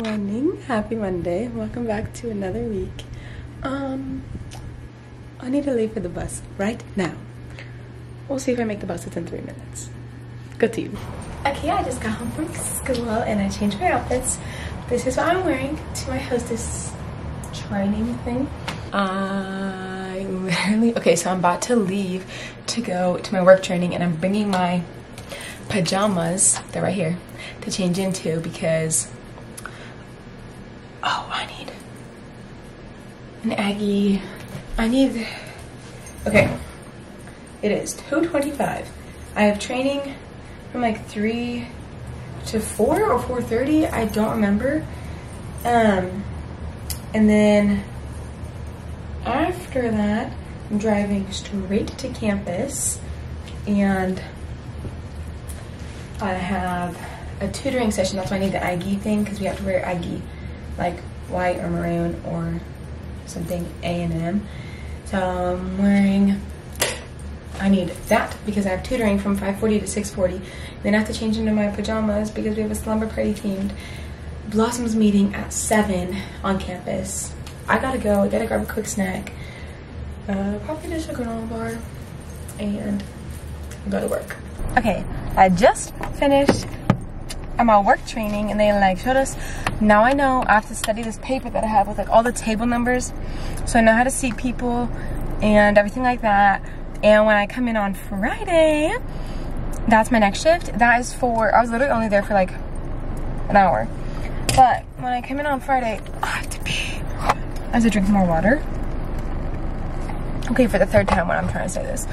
Hey vlog, good morning. Happy Monday. Welcome back to another week. Um I need to leave for the bus right now. We'll see if I make the bus within three minutes. Good team. Okay, I just got home from school and I changed my outfits. This is what I'm wearing to my hostess training thing. I literally, okay, so I'm about to leave to go to my work training and I'm bringing my pajamas, they're right here, to change into because, oh, I need an Aggie. I need, okay, it is 2.25. I have training from like 3 to 4 or 4.30, I don't remember. Um, and then after that, I'm driving straight to campus and I have a tutoring session. That's why I need the Aggie thing because we have to wear Aggie like white or maroon or something A&M. So I'm wearing, I need that because I have tutoring from 5.40 to 6.40. Then I have to change into my pajamas because we have a slumber party themed Blossoms meeting at 7 on campus. I gotta go, I gotta grab a quick snack. Uh, probably just a granola bar and go to work. Okay, I just finished my work training and they like showed us now I know I have to study this paper that I have with like all the table numbers so I know how to see people and everything like that and when I come in on Friday that's my next shift that is for I was literally only there for like an hour but when I come in on Friday I have to pee. I have to drink more water. Okay for the third time when I'm trying to say this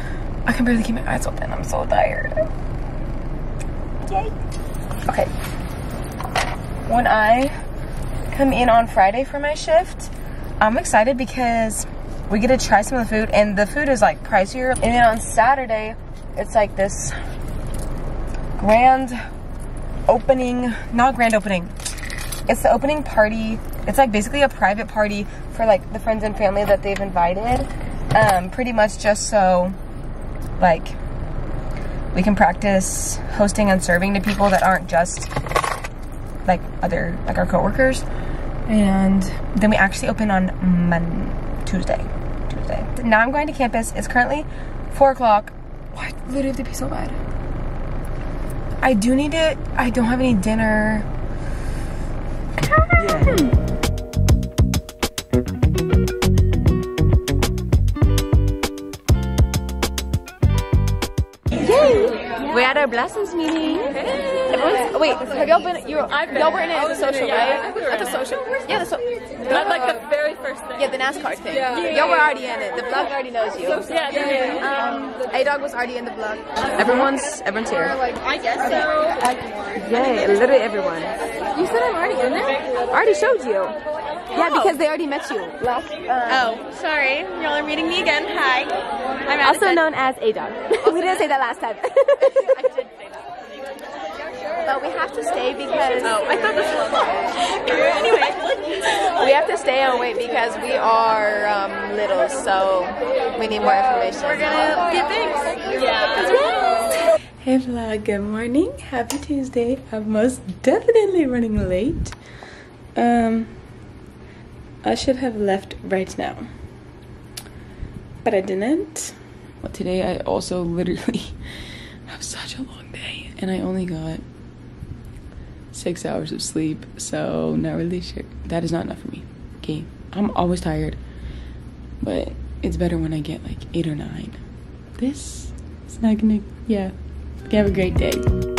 I can barely keep my eyes open I'm so tired. Yay. Okay. When I come in on Friday for my shift, I'm excited because we get to try some of the food and the food is like pricier. And then on Saturday, it's like this grand opening, not grand opening. It's the opening party. It's like basically a private party for like the friends and family that they've invited. Um, pretty much just so like we can practice hosting and serving to people that aren't just like other like our coworkers. And then we actually open on Mon Tuesday. Tuesday. Now I'm going to campus. It's currently four o'clock. I literally have to be so bad? I do need to I don't have any dinner We're our Blossoms meeting. Everyone's, wait, have y'all been? You y'all were in it at the social, yeah, right? At the social? Yeah, the so. Not like the very first thing. Yeah, the NASCAR thing. Yeah. Y'all were already in it. The vlog already knows you. Yeah, yeah, yeah. Um, A Dog was already in the vlog. Everyone's everyone's here. I guess so. Yay! Literally everyone. You said I'm already in there? I already showed you. Yeah, because they already met you last. Oh, sorry. Y'all are meeting me again. Hi. I'm also known as A Dog. we didn't say that last time. I did say that. but we have to stay because. Oh, I thought this was Anyway. We have to stay and wait because we are um, little, so we need more information. We're gonna get things. Yeah. Hey vlog, good morning. Happy Tuesday. I'm most definitely running late. Um, I should have left right now, but I didn't. Well, today I also literally have such a long day, and I only got six hours of sleep, so not really sure. That is not enough for me. Okay, I'm always tired, but it's better when I get like eight or nine. This is not gonna, yeah. Have a great day.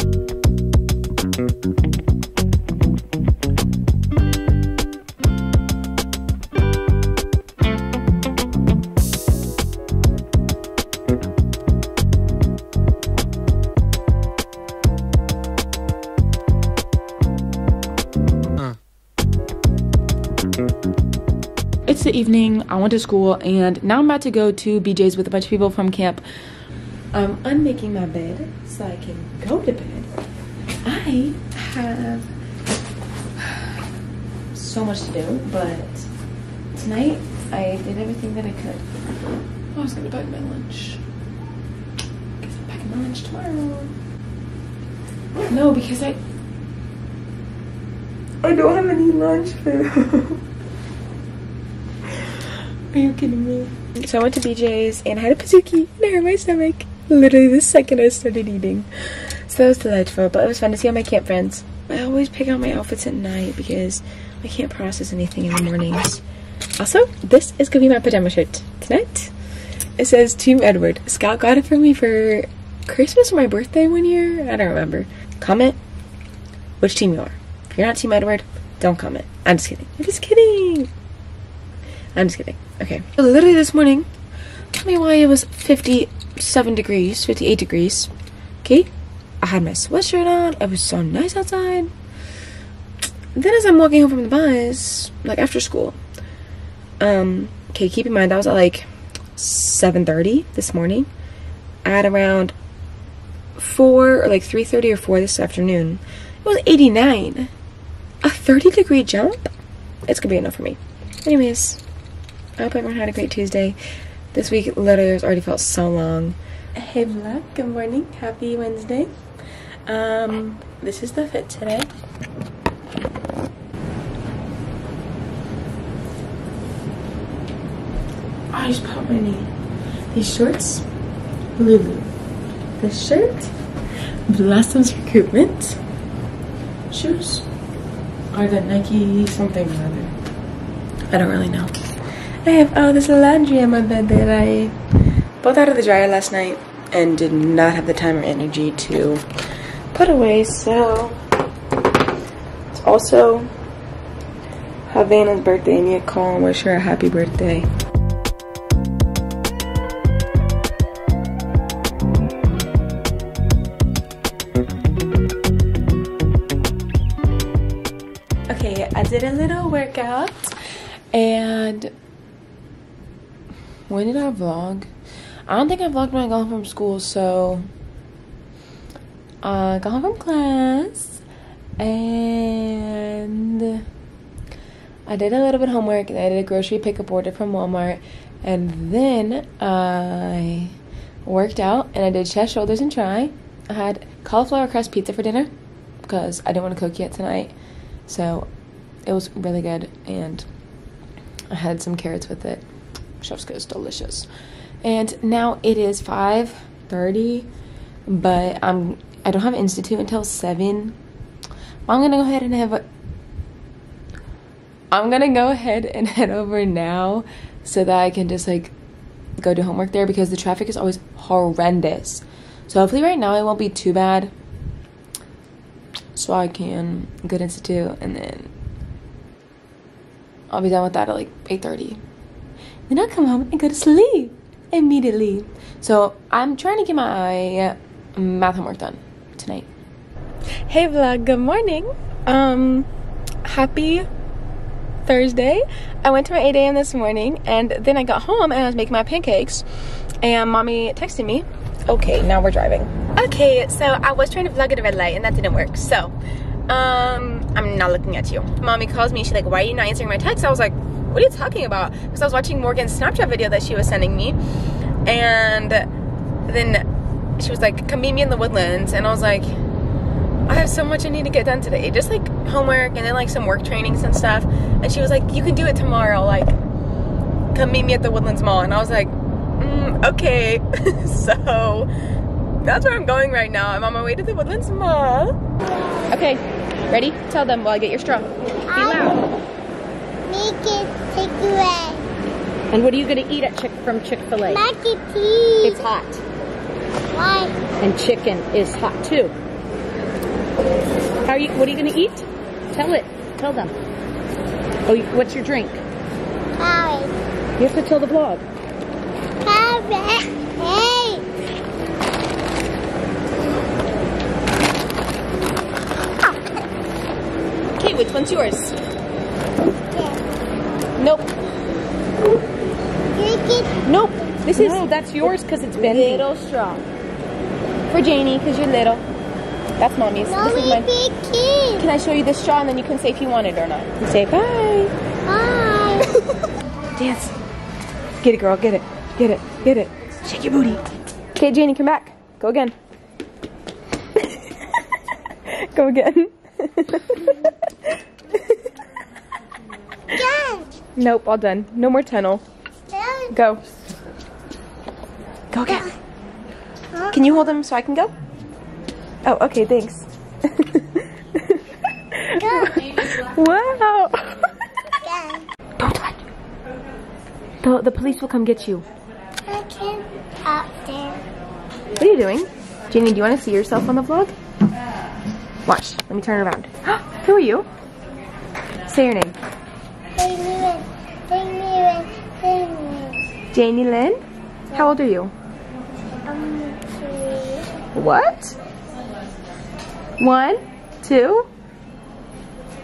Evening. I went to school, and now I'm about to go to BJ's with a bunch of people from camp. I'm unmaking my bed so I can go to bed. I have so much to do, but tonight I did everything that I could. I was gonna pack my lunch. I Guess I'm packing my lunch tomorrow. No, because I I don't have any lunch food. Are you kidding me? So I went to BJ's and I had a pizookie and it hurt my stomach. Literally the second I started eating. So that was delightful, but it was fun to see all my camp friends. I always pick out my outfits at night because I can't process anything in the mornings. Also, this is gonna be my pajama shirt tonight. It says Team Edward. Scout got it for me for Christmas or my birthday one year. I don't remember. Comment which team you are. If you're not Team Edward, don't comment. I'm just kidding. I'm just kidding. I'm just kidding. Okay. Literally this morning, tell me why it was 57 degrees, 58 degrees. Okay. I had my sweatshirt on. It was so nice outside. Then as I'm walking home from the bus, like after school, um, okay, keep in mind that was at like 7.30 this morning. At around 4 or like 3.30 or 4 this afternoon, it was 89. A 30 degree jump? It's gonna be enough for me. Anyways, I hope everyone had a great Tuesday. This week literally has already felt so long. Hey vlog, good morning. Happy Wednesday. Um, this is the fit today. I just popped my knee. These shorts, Lulu. This shirt, Blossoms Recruitment. Shoes are the Nike something or other. I don't really know. I have oh, all this laundry on my bed that I pulled out of the dryer last night and did not have the time or energy to put away. So it's also Havana's birthday. and you call and wish her a happy birthday. Okay, I did a little workout and when did I vlog? I don't think I vlogged when I got home from school, so I got home from class and I did a little bit of homework and I did a grocery pickup order from Walmart and then I worked out and I did chest, shoulders, and try. I had cauliflower crust pizza for dinner because I didn't want to cook yet tonight. So it was really good and I had some carrots with it. Chef's kiss, delicious. And now it is 5:30, but I'm I don't have institute until 7. I'm to go ahead and have a I'm to go ahead and head over now so that I can just like go do homework there because the traffic is always horrendous. So hopefully right now it won't be too bad. So I can go to institute and then I'll be done with that at like 8:30. Then I'll come home and go to sleep immediately. So I'm trying to get my math homework done tonight. Hey vlog, good morning. Um, happy Thursday. I went to my 8 a.m. this morning and then I got home and I was making my pancakes and mommy texted me. Okay, now we're driving. Okay, so I was trying to vlog at a red light and that didn't work. So, um, I'm not looking at you. Mommy calls me, she's like, why are you not answering my text? I was like, what are you talking about? Because I was watching Morgan's Snapchat video that she was sending me. And then she was like, come meet me in the woodlands. And I was like, I have so much I need to get done today. Just like homework and then like some work trainings and stuff. And she was like, you can do it tomorrow. Like, come meet me at the Woodlands Mall. And I was like, mm, okay. so that's where I'm going right now. I'm on my way to the Woodlands Mall. Okay, ready? Tell them while I get your straw. Be loud. Make it take away. And what are you going to eat at Chick from Chick Fil A? Mac and cheese. It's hot, Why? and chicken is hot too. How are you? What are you going to eat? Tell it. Tell them. Oh, what's your drink? Carrot. You have to tell the vlog. Hey. Okay, which one's yours? Nope. Nope. This is No, that's yours because it's bending. little straw. For Janie, because you're little. That's mommy's. No, this is mine. big kid. Can I show you this straw and then you can say if you want it or not? You say bye. Bye. Dance. Get it, girl. Get it. Get it. Get it. Shake your booty. Okay, Janie, come back. Go again. Go again. Nope, all done. No more tunnel. Go. Go get. Can you hold him so I can go? Oh, okay, thanks. wow. Don't touch. The, the police will come get you. I can up there. What are you doing? Jenny, do you want to see yourself on the vlog? Watch. Let me turn around. Who are you? Say your name. Bring me in. Bring me in. Bring me in. Janie Lynn? How old are you? Um, three. What? One, two,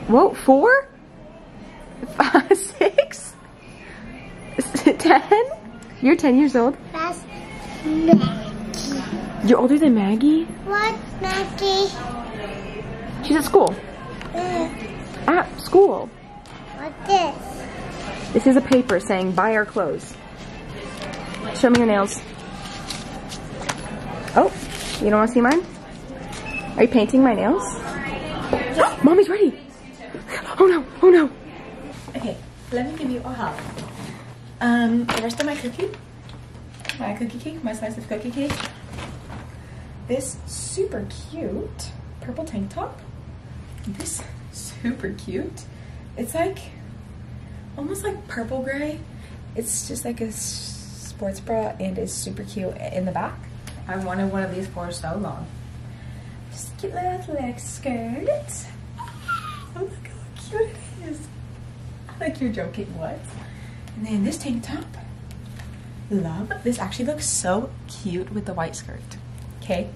whoa, four, five, six, ten? You're 10 years old? That's Maggie. You're older than Maggie? What, Maggie? She's at school. Uh, At school. what this? This is a paper saying buy our clothes. Show me your nails. Oh, you don't want to see mine? Are you painting my nails? Mommy's ready. Oh no, oh no. Okay, let me give you a hug. Um, the rest of my cookie, my cookie cake, my slice of cookie cake. This super cute purple tank top. This super cute. It's like almost like purple gray. It's just like a sports bra and it's super cute in the back. I wanted one of these for so long. Just cute little athletic skirt. Oh, look how cute it is. Like you're joking, what? And then this tank top. Love. This actually looks so cute with the white skirt. Okay.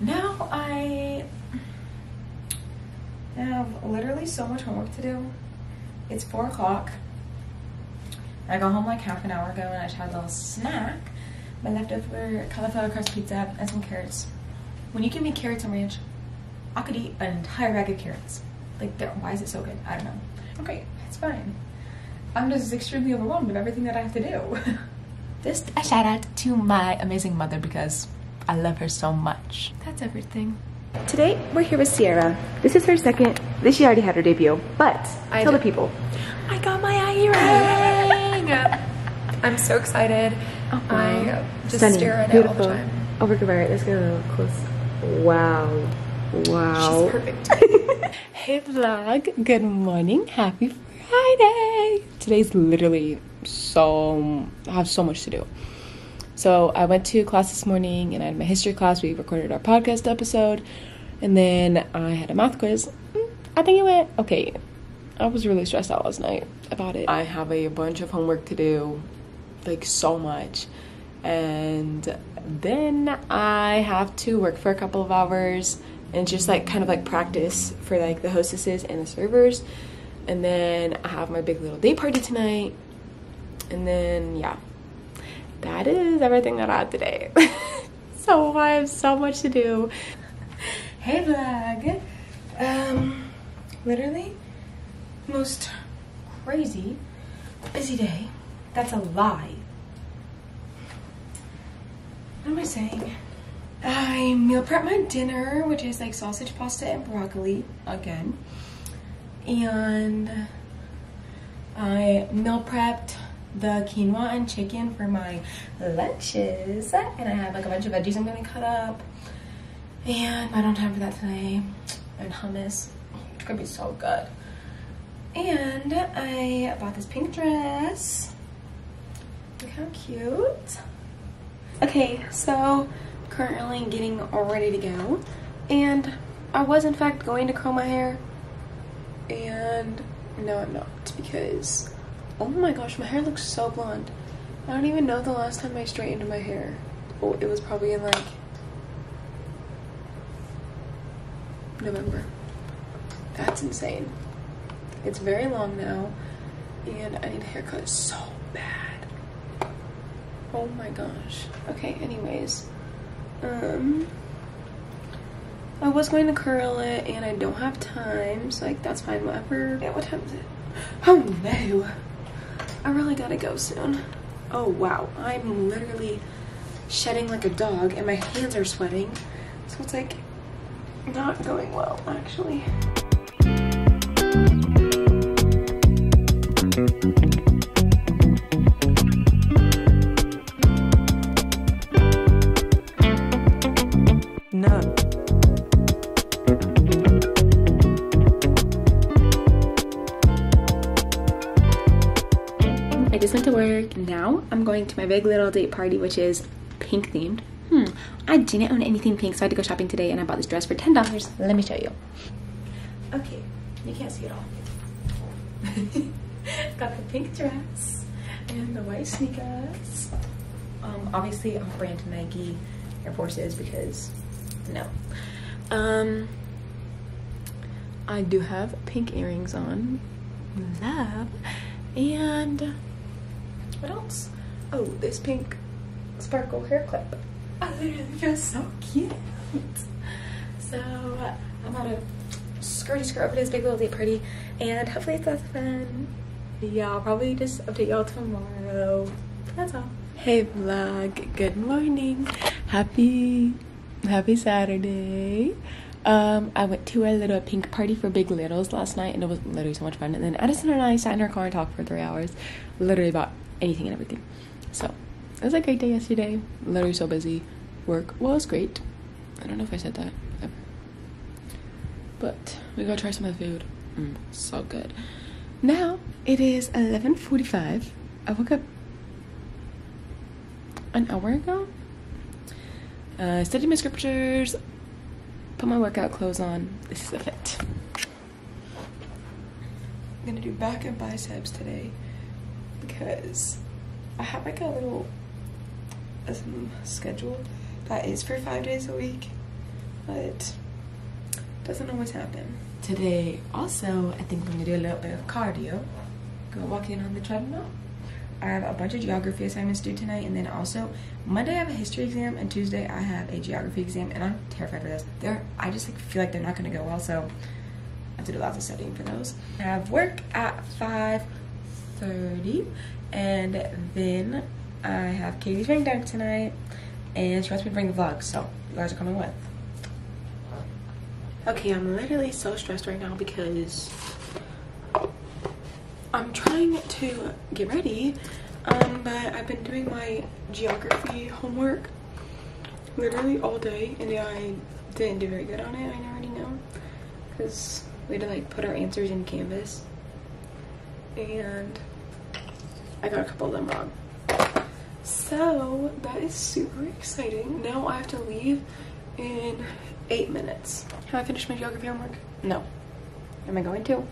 Now I have literally so much homework to do. It's four o'clock. I got home like half an hour ago and I just had a little snack. My leftover cauliflower crust pizza and some carrots. When you give me carrots and ranch, I could eat an entire bag of carrots. Like, why is it so good? I don't know. Okay, it's fine. I'm just extremely overwhelmed of everything that I have to do. Just a shout out to my amazing mother because I love her so much. That's everything. Today we're here with Sierra. This is her second. This she already had her debut, but I tell the people. I got my ring! I'm so excited. I just Stunning, stare at beautiful. it all the time. Oh, we're right. Let's get a little close. Wow, wow. She's perfect. Hey vlog, good morning, happy Friday. Today's literally so, I have so much to do. So I went to class this morning and I had my history class. We recorded our podcast episode and then I had a math quiz. Mm, I think it went okay. I was really stressed out last night about it. I have a bunch of homework to do, like so much. And then I have to work for a couple of hours and just like kind of like practice for like the hostesses and the servers. And then I have my big little day party tonight. And then yeah, that is everything that I had today. so I have so much to do. Hey vlog. Um, literally most crazy busy day. That's a lie. What am I saying? I meal prep my dinner, which is like sausage pasta and broccoli again. And I meal prepped the quinoa and chicken for my lunches. And I have like a bunch of veggies I'm gonna cut up. And I don't have time for that today. And hummus. It's gonna be so good. And I bought this pink dress. Look how cute. Okay, so currently getting ready to go. And I was in fact going to curl my hair. And no, I'm not because, oh my gosh, my hair looks so blonde. I don't even know the last time I straightened my hair. Oh, it was probably in like November. That's insane. It's very long now, and I need a haircut so bad. Oh my gosh. Okay, anyways. Um I was going to curl it and I don't have time, so like that's fine, whatever. Yeah, what time is it? Oh no. I really gotta go soon. Oh wow, I'm literally shedding like a dog and my hands are sweating. So it's like not going well actually. I'm going to my big little date party, which is pink themed. Hmm, I didn't own anything pink, so I had to go shopping today and I bought this dress for $10. Let me show you. Okay, you can't see it all. Got the pink dress and the white sneakers. Um, obviously off brand Nike Air Forces because no. Um, I do have pink earrings on. Love. And what else? Oh, this pink sparkle hair clip. I literally feel so cute. So I'm to skirty skirt over this big little date party and hopefully it's lots of fun. Yeah, I'll probably just update y'all tomorrow. That's all. Hey vlog, good morning. Happy happy Saturday. Um, I went to a little pink party for Big Littles last night and it was literally so much fun. And then Edison and I sat in our car and talked for three hours, literally about anything and everything. So it was a great day yesterday. Literally so busy. Work was great. I don't know if I said that. But we gotta try some of the food. Mm, so good. Now it is 11:45. I woke up an hour ago. Uh, studied my scriptures. Put my workout clothes on. This is the fit. I'm gonna do back and biceps today because I have like a little um, schedule that is for five days a week, but doesn't always happen. Today, also, I think I'm gonna do a little bit of cardio. Go walking on the treadmill. I have a bunch of geography assignments due tonight, and then also Monday I have a history exam, and Tuesday I have a geography exam, and I'm terrified for those. They're I just like feel like they're not gonna go well, so I have to do lots of studying for those. I have work at 5:30, and then I have Katie's ring dunk tonight, and she wants me to bring the vlog, so you guys are coming with. Okay, I'm literally so stressed right now because I'm trying to get ready, um, but I've been doing my geography homework literally all day, and I didn't do very good on it. I already know because we had to like put our answers in Canvas, and I got a couple of them wrong. So that is super exciting. Now I have to leave in eight minutes. Have I finished my geography homework? No. Am I going to?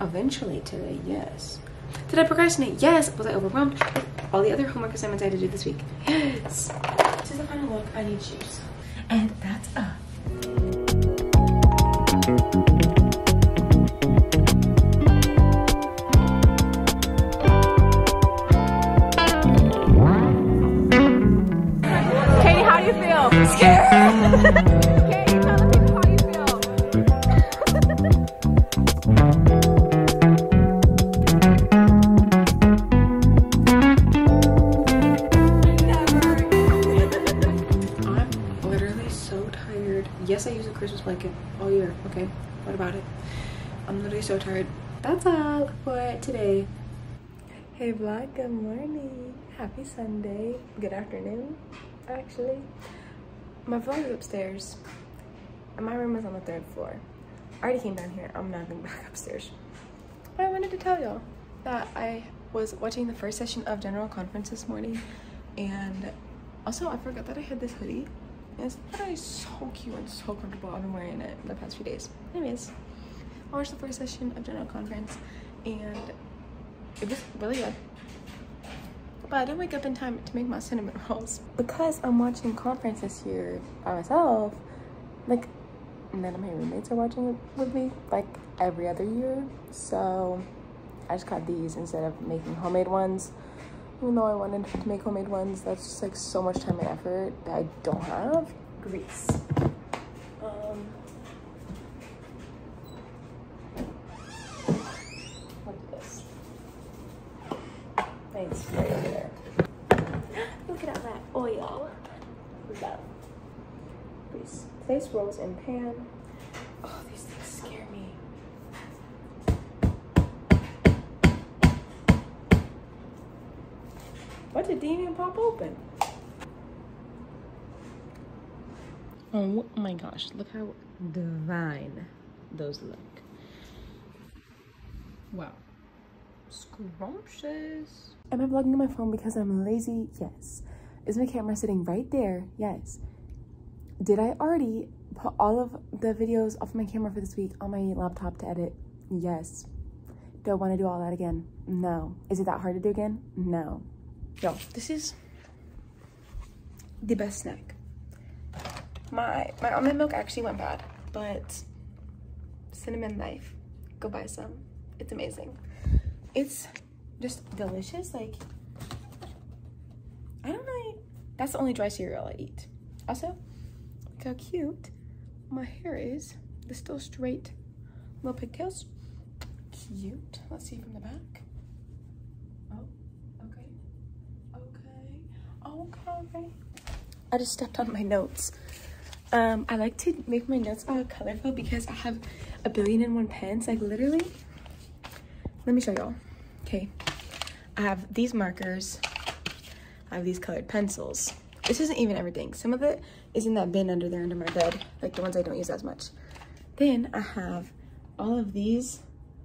Eventually today, yes. Did I procrastinate? Yes. Was I overwhelmed? with All the other homework assignments I had to do this week. Yes. This is the final look. I need shoes. And that's up. Yes, I use a Christmas blanket all year. Okay, what about it? I'm literally so tired. That's all for today. Hey vlog, good morning. Happy Sunday. Good afternoon, actually. My vlog is upstairs. And my room is on the third floor. I already came down here. I'm not going back upstairs. But I wanted to tell y'all that I was watching the first session of General Conference this morning and also I forgot that I had this hoodie. And it's so cute and so comfortable. I've been wearing it the past few days. Anyways, I watched the first session of General Conference and it was really good. But I didn't wake up in time to make my cinnamon rolls. Because I'm watching conference this year by myself, like none of my roommates are watching it with me like every other year. So I just got these instead of making homemade ones. Even though I wanted to make homemade ones, that's just like so much time and effort that I don't have. Grease. Um, look at this. Thanks, right over there. Look at all that oil. Love. Please place rolls in pan. Dean even pop open? Oh, oh my gosh, look how divine those look. Wow. Scrumptious. Am I vlogging on my phone because I'm lazy? Yes. Is my camera sitting right there? Yes. Did I already put all of the videos off my camera for this week on my laptop to edit? Yes. Do I want to do all that again? No. Is it that hard to do again? No. Yo, this is the best snack. My my almond milk actually went bad, but Cinnamon Life, go buy some. It's amazing. It's just delicious. Like I don't really. That's the only dry cereal I eat. Also, look how cute my hair is. The still straight little pigtails. Cute. Let's see from the back. Oh, okay. I just stepped on my notes. Um, I like to make my notes all colorful because I have a billion and one pens. Like literally, let me show y'all. Okay, I have these markers. I have these colored pencils. This isn't even everything. Some of it is in that bin under there under my bed, like the ones I don't use as much. Then I have all of these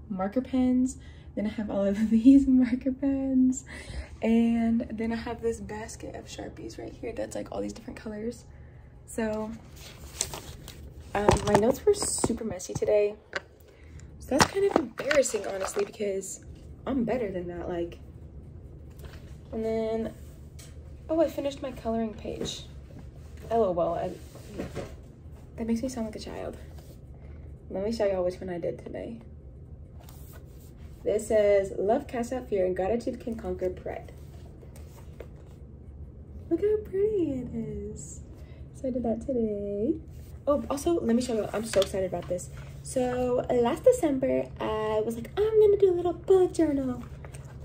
marker pens. Then I have all of these marker pens. And then I have this basket of Sharpies right here that's like all these different colors. So um, my notes were super messy today. So that's kind of embarrassing, honestly, because I'm better than that. Like, and then, oh, I finished my coloring page. LOL. I, that makes me sound like a child. Let me show y'all which one I did today. This says, love casts out fear and gratitude can conquer pride. Look how pretty it is. So I did that today. Oh, also, let me show you. I'm so excited about this. So last December, I was like, I'm gonna do a little bullet journal.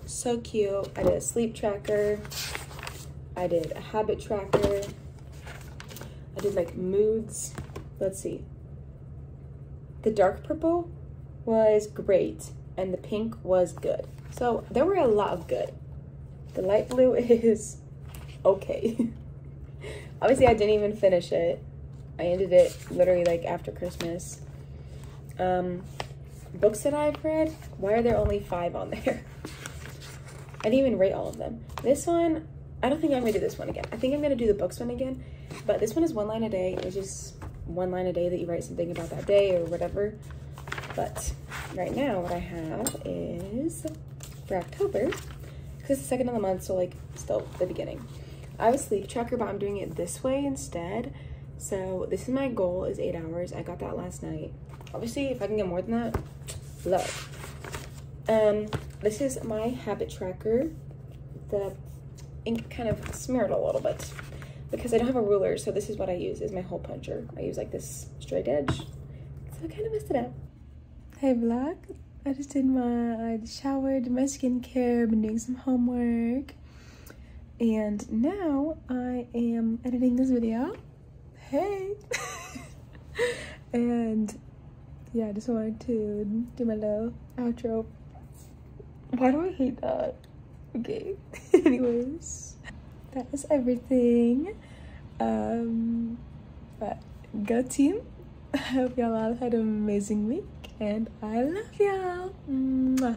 So cute. I did a sleep tracker. I did a habit tracker. I did like moods. Let's see. The dark purple was great and the pink was good. So there were a lot of good. The light blue is okay. Obviously, I didn't even finish it. I ended it literally like after Christmas. Um, books that I've read, why are there only five on there? I didn't even rate all of them. This one, I don't think I'm gonna do this one again. I think I'm gonna do the books one again, but this one is one line a day. It's just one line a day that you write something about that day or whatever. But right now what I have is for October, because it's the second of the month, so like still the beginning. I have a sleep tracker, but I'm doing it this way instead. So this is my goal is eight hours. I got that last night. Obviously, if I can get more than that, love. Um, this is my habit tracker. The ink kind of smeared a little bit because I don't have a ruler. So this is what I use is my hole puncher. I use like this straight edge. So I kind of messed it up. Hey vlog, I just did my, I showered, did my skincare, been doing some homework. And now I am editing this video. Hey! and yeah, I just wanted to do my little outro. Why do I hate that? Okay, anyways, that is everything. Um, but go team. I hope y'all all had an amazing week and I love y'all.